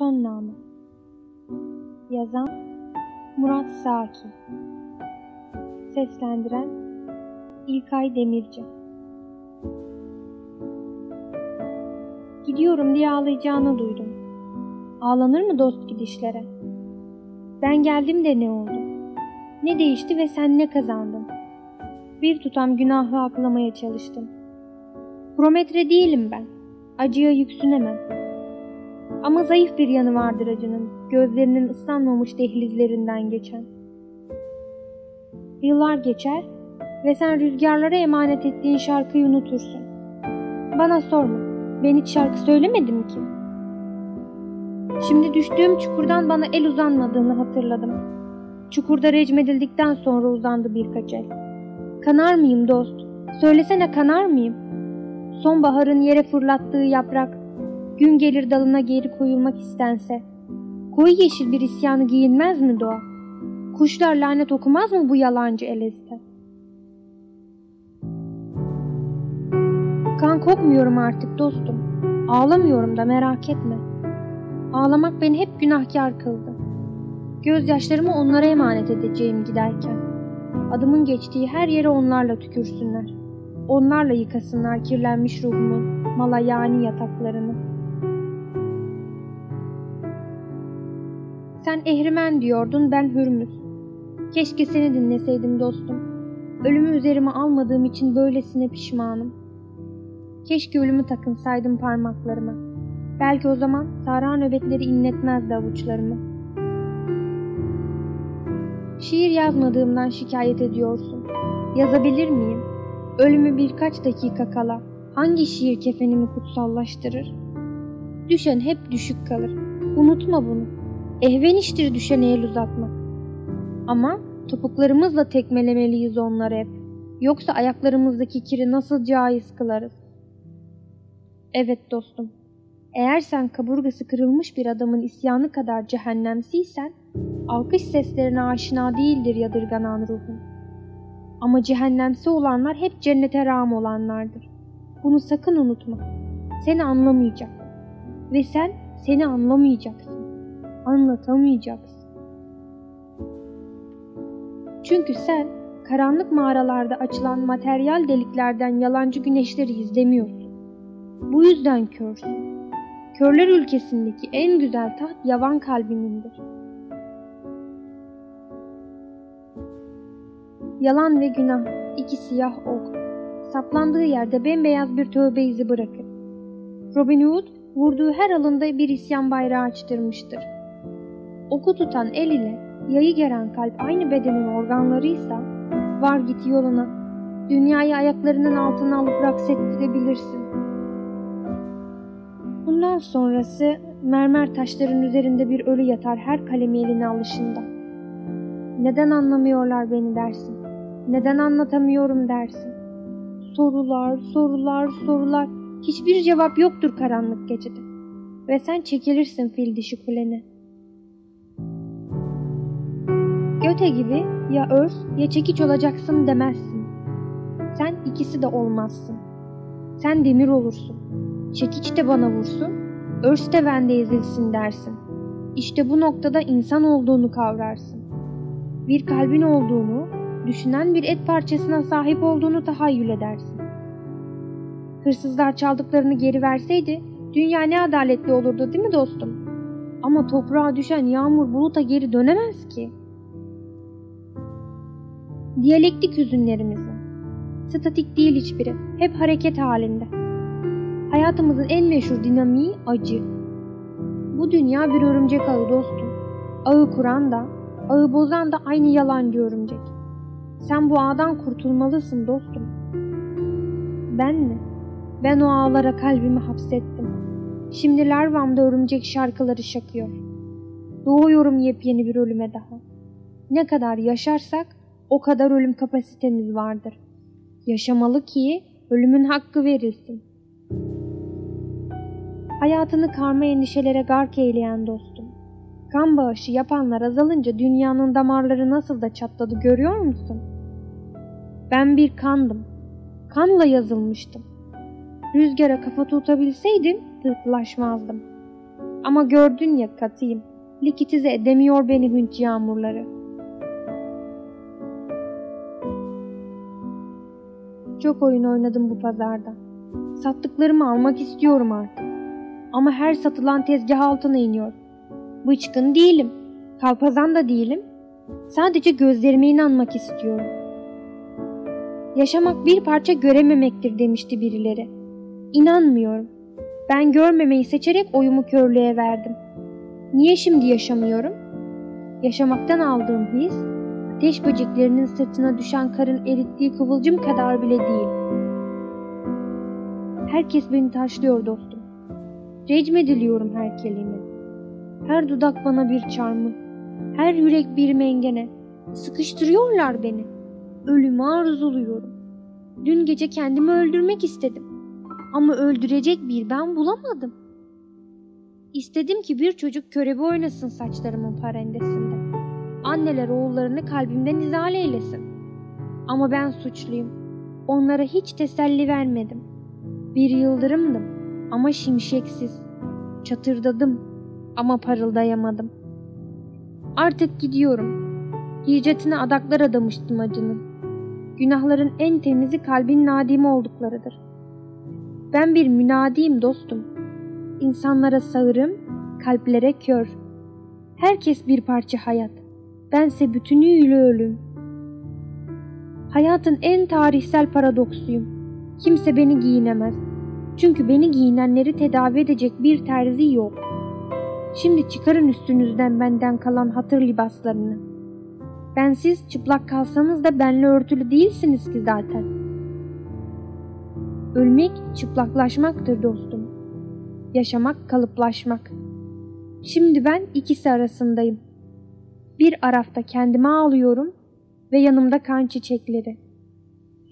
Son Namı Yazan Murat Saki Seslendiren İlkay Demirci Gidiyorum diye ağlayacağını duydum. Ağlanır mı dost gidişlere? Ben geldim de ne oldu? Ne değişti ve sen ne kazandın? Bir tutam günahı aklamaya çalıştım. Prometre değilim ben. Acıya yüksünemem. Ama zayıf bir yanı vardır acının, gözlerinin ıslanmamış dehlizlerinden geçen. Yıllar geçer ve sen rüzgarlara emanet ettiğin şarkıyı unutursun. Bana sorma, ben hiç şarkı söylemedim ki. Şimdi düştüğüm çukurdan bana el uzanmadığını hatırladım. Çukurda recmedildikten sonra uzandı birkaç el. Kanar mıyım dost? Söylesene kanar mıyım? Sonbaharın yere fırlattığı yaprak, gün gelir dalına geri koyulmak istense. Koyu yeşil bir isyanı giyinmez mi doğa? Kuşlar lanet okumaz mı bu yalancı elezde? Kan kokmuyorum artık dostum. Ağlamıyorum da merak etme. Ağlamak beni hep günahkar kıldı. Gözyaşlarımı onlara emanet edeceğim giderken. Adımın geçtiği her yere onlarla tükürsünler. Onlarla yıkasınlar kirlenmiş ruhumun malayani yataklarını. Sen ehrimen diyordun ben hürmüz. Keşke seni dinleseydim dostum. Ölümü üzerime almadığım için böylesine pişmanım. Keşke ölümü takınsaydım parmaklarıma. Belki o zaman sahra nöbetleri inletmezdi avuçlarımı. Şiir yazmadığımdan şikayet ediyorsun. Yazabilir miyim? Ölümü birkaç dakika kala hangi şiir kefenimi kutsallaştırır? Düşen hep düşük kalır. Unutma bunu. Ehven iştir düşene el uzatmak. Ama topuklarımızla tekmelemeliyiz onları hep. Yoksa ayaklarımızdaki kiri nasıl caiz kılarız? Evet dostum. Eğer sen kaburgası kırılmış bir adamın isyanı kadar cehennemsiysen, alkış seslerine aşina değildir yadırganan ruhun. Ama cehennemsi olanlar hep cennete rağm olanlardır. Bunu sakın unutma. Seni anlamayacak. Ve sen seni anlamayacaksın. Anlatamayacaksın. Çünkü sen karanlık mağaralarda açılan materyal deliklerden yalancı güneşleri izlemiyorsun. Bu yüzden körsün. Körler ülkesindeki en güzel taht yavan kalbinindir. Yalan ve günah, iki siyah ok. Saplandığı yerde bembeyaz bir tövbe izi bırakır. Robin Hood vurduğu her alında bir isyan bayrağı açtırmıştır. Oku tutan el ile yayı geren kalp aynı bedenin organlarıysa var git yoluna. Dünyayı ayaklarının altına alıp raks ettirebilirsin. Bundan sonrası mermer taşların üzerinde bir ölü yatar her kalemi eline alışında. Neden anlamıyorlar beni dersin. Neden anlatamıyorum dersin. Sorular, sorular, sorular. Hiçbir cevap yoktur karanlık gecede. Ve sen çekilirsin fil dişi kulene. Göte gibi ya örs ya çekiç olacaksın demezsin. Sen ikisi de olmazsın. Sen demir olursun. Çekiç de bana vursun, örs de bende ezilsin dersin. İşte bu noktada insan olduğunu kavrarsın. Bir kalbin olduğunu, düşünen bir et parçasına sahip olduğunu tahayyül edersin. Hırsızlar çaldıklarını geri verseydi dünya ne adaletli olurdu değil mi dostum? Ama toprağa düşen yağmur buluta geri dönemez ki. Diyalektik hüzünlerimizi. Statik değil hiçbiri. Hep hareket halinde. Hayatımızın en meşhur dinamiği acı. Bu dünya bir örümcek ağı dostum. Ağı kuran da, ağı bozan da aynı yalancı örümcek. Sen bu ağdan kurtulmalısın dostum. Ben mi? Ben o ağlara kalbimi hapsettim. Şimdi larvamda örümcek şarkıları şakıyor. Doğuyorum yepyeni bir ölüme daha. Ne kadar yaşarsak o kadar ölüm kapasitemiz vardır. Yaşamalı ki ölümün hakkı verilsin. Hayatını karma endişelere gark eyleyen dostum. Kan bağışı yapanlar azalınca dünyanın damarları nasıl da çatladı görüyor musun? Ben bir kandım. Kanla yazılmıştım. Rüzgara kafa tutabilseydim pıhtılaşmazdım. Ama gördün ya katıyım. Likitize edemiyor beni hünç yağmurları. Çok oyun oynadım bu pazarda. Sattıklarımı almak istiyorum artık. Ama her satılan tezgah altına iniyor. Bıçkın değilim. Kalpazan da değilim. Sadece gözlerime inanmak istiyorum. Yaşamak bir parça görememektir demişti birileri. İnanmıyorum. Ben görmemeyi seçerek oyumu körlüğe verdim. Niye şimdi yaşamıyorum? Yaşamaktan aldığım his, ateş böceklerinin sırtına düşen karın erittiği kıvılcım kadar bile değil. Herkes beni taşlıyor dostum. Recmediliyorum her kelime. Her dudak bana bir çarmı, her yürek bir mengene. Sıkıştırıyorlar beni. Ölümü arzuluyorum. Dün gece kendimi öldürmek istedim. Ama öldürecek bir ben bulamadım. İstedim ki bir çocuk körebe oynasın saçlarımın parendesinde. Anneler oğullarını kalbimden izale eylesin. Ama ben suçluyum. Onlara hiç teselli vermedim. Bir yıldırımdım ama şimşeksiz. Çatırdadım ama parıldayamadım. Artık gidiyorum. Hicretine adaklar adamıştım acının. Günahların en temizi kalbin nadimi olduklarıdır. Ben bir münadiyim dostum. İnsanlara sağırım, kalplere kör. Herkes bir parça hayat. Bense bütünüyle ölüm. Hayatın en tarihsel paradoksuyum. Kimse beni giyinemez. Çünkü beni giyinenleri tedavi edecek bir terzi yok. Şimdi çıkarın üstünüzden benden kalan hatır libaslarını. Bensiz çıplak kalsanız da benle örtülü değilsiniz ki zaten. Ölmek çıplaklaşmaktır dostum. Yaşamak kalıplaşmak. Şimdi ben ikisi arasındayım. Bir arafta kendime ağlıyorum ve yanımda kan çiçekleri.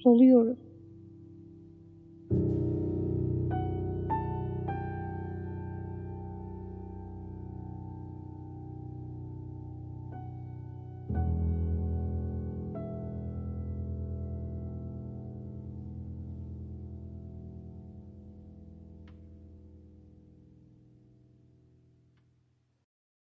Soluyoruz.